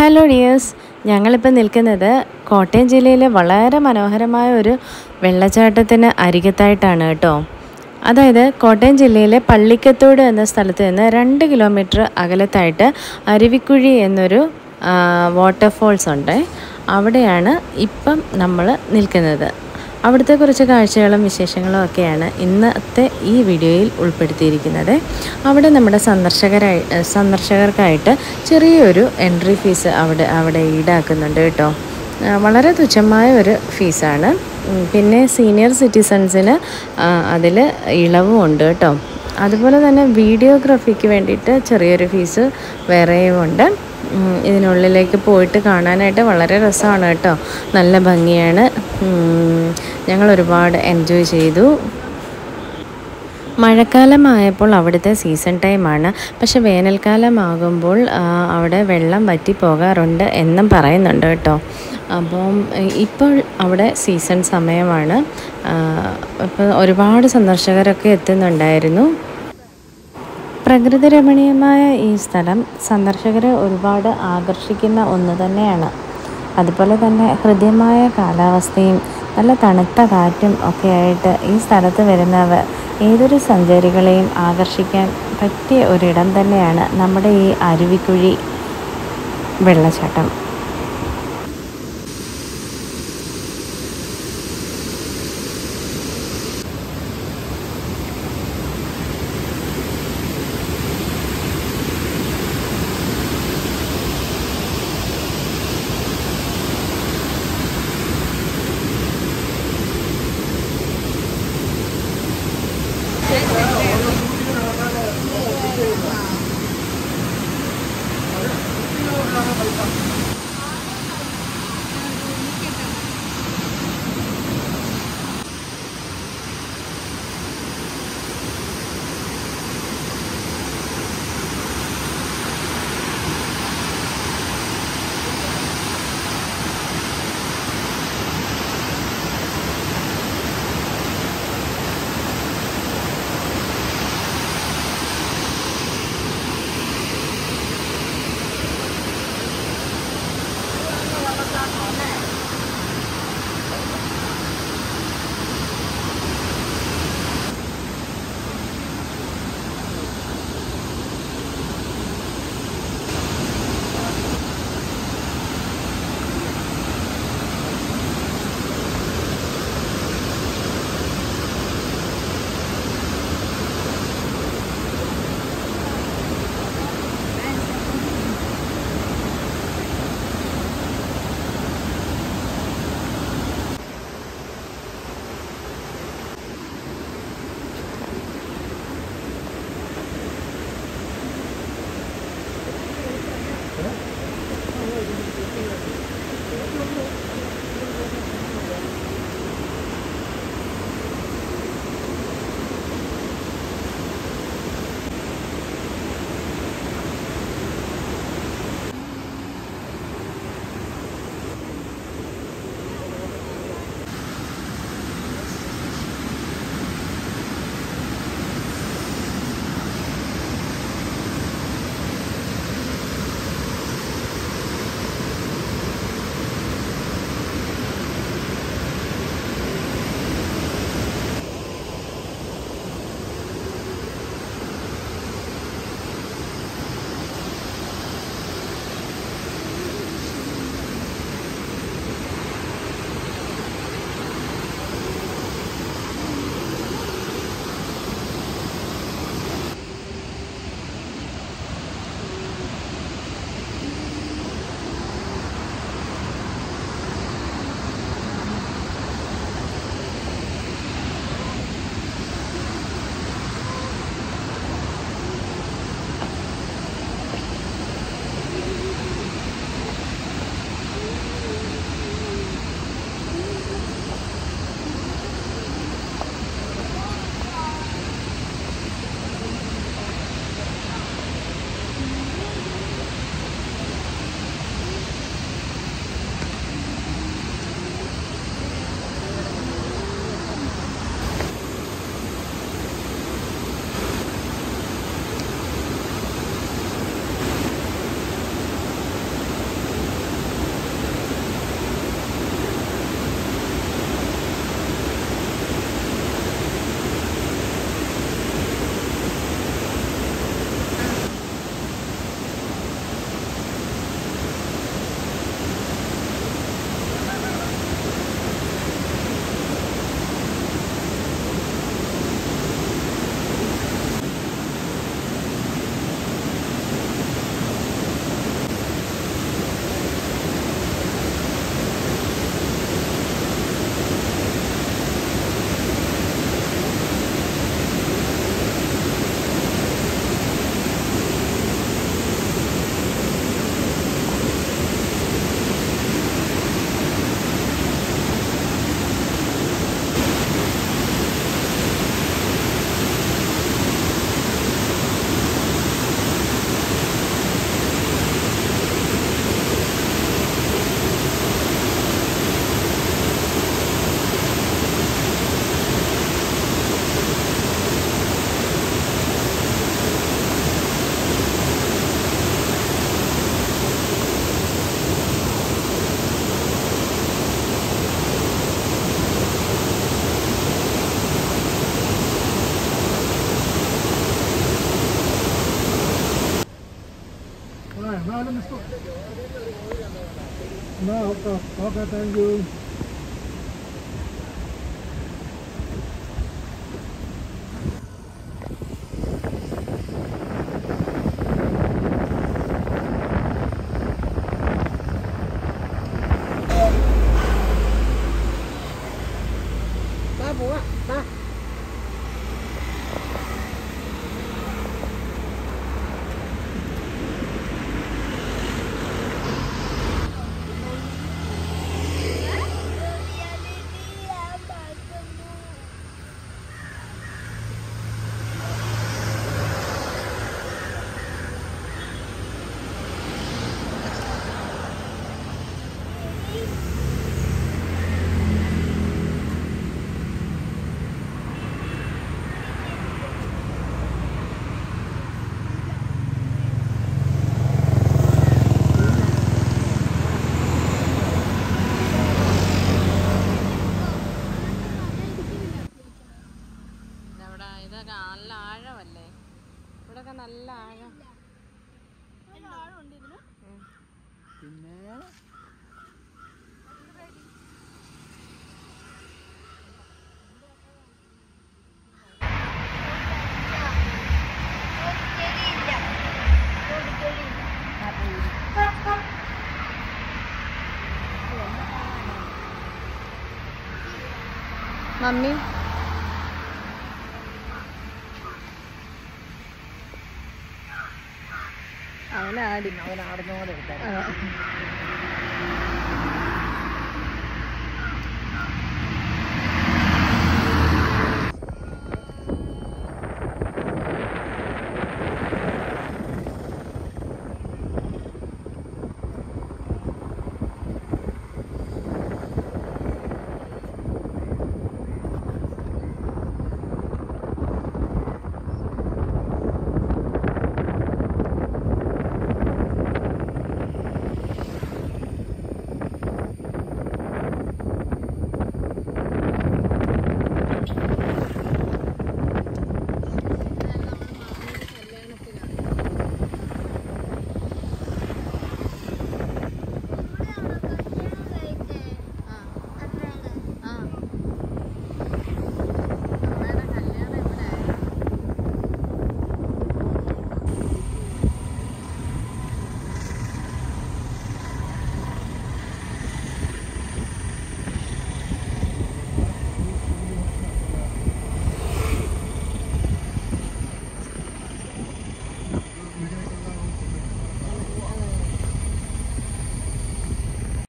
Hello dears ഞങ്ങളിപ്പോൾ നിൽക്കുന്നത് കോട്ടയം ജില്ലയിലെ വളരെ മനോഹരമായ ഒരു വെള്ളച്ചാട്ടത്തിന് അരികത്തായിട്ടാണ് കേട്ടോ. അതായത് കോട്ടയം ജില്ലയിലെ പള്ളിക്കത്തോട് എന്ന സ്ഥലത്ത് നിന്ന് രണ്ട് കിലോമീറ്റർ അകലത്തായിട്ട് അരുവിക്കുഴി എന്നൊരു വാട്ടർഫോൾസ് ഉണ്ട്. അവിടെയാണ് ഇപ്പം നമ്മൾ നിൽക്കുന്നത്. അവിടുത്തെ കുറച്ച് കാഴ്ചകളും വിശേഷങ്ങളും ഒക്കെയാണ് ഇന്നത്തെ ഈ വീഡിയോയിൽ ഉൾപ്പെടുത്തിയിരിക്കുന്നത്. അവിടെ നമ്മുടെ സന്ദർശകരായി സന്ദർശകർക്കായിട്ട് ചെറിയൊരു എൻട്രി ഫീസ് അവിടെ അവിടെ ഈടാക്കുന്നുണ്ട് കേട്ടോ. വളരെ തുച്ഛമായ ഒരു ഫീസാണ് പിന്നെ സീനിയർ സിറ്റിസൺസിന് അതിൽ ഇളവും ഉണ്ട് കേട്ടോ. അതുപോലെ തന്നെ വീഡിയോഗ്രാഫിക്ക് വേണ്ടിയിട്ട് ചെറിയൊരു ഫീസ് വേറെയും ഉണ്ട്. ഇതിനുള്ളിലേക്ക് പോയിട്ട് കാണാനായിട്ട് വളരെ രസമാണ് കേട്ടോ. നല്ല ഭംഗിയാണ്. ഞങ്ങൾ ഒരുപാട് എൻജോയ് ചെയ്തു. മഴക്കാലമായപ്പോൾ അവിടുത്തെ സീസൺ ടൈമാണ് പക്ഷെ വേനൽക്കാലമാകുമ്പോൾ അവിടെ വെള്ളം വറ്റി പോകാറുണ്ട് എന്നും പറയുന്നുണ്ട് കേട്ടോ. അപ്പം ഇപ്പോൾ അവിടെ സീസൺ സമയമാണ്. അപ്പോൾ ഒരുപാട് സന്ദർശകരൊക്കെ എത്തുന്നുണ്ടായിരുന്നു. പ്രകൃതി രമണീയമായ ഈ സ്ഥലം സന്ദർശകരെ ഒരുപാട് ആകർഷിക്കുന്ന ഒന്ന് തന്നെയാണ്. അതുപോലെ തന്നെ ഹൃദ്യമായ കാലാവസ്ഥയും നല്ല തണുത്ത കാറ്റും ഒക്കെ ആയിട്ട് ഈ സ്ഥലത്ത് വരുന്നവർ ഏതൊരു സഞ്ചാരികളെയും ആകർഷിക്കാൻ പറ്റിയ ഒരിടം തന്നെയാണ് നമ്മുടെ ഈ അരുവിക്കുഴി വെള്ളച്ചാട്ടം. có cái tán dương ba bố ạ ba. Mummy അവനാടി എടുക്കാം ആ.